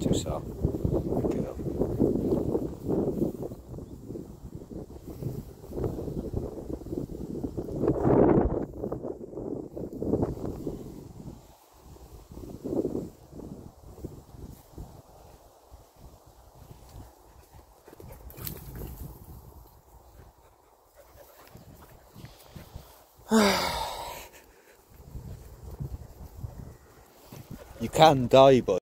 too so Good girl. you can die, but